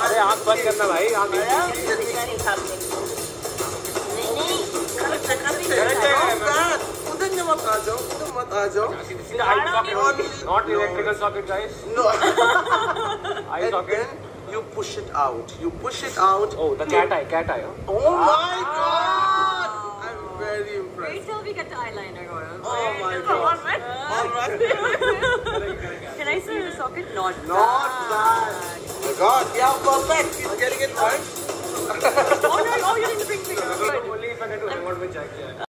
अरे आप बंद करना भाई आप उट you push it out oh that I cat eye oh my god I am very impressed we get eyeliner all right all right can I see your socket not not bad my perfect. He's getting it right. Oh no, oh you didn't bring me. Only if I get to remote with Jack. Yeah.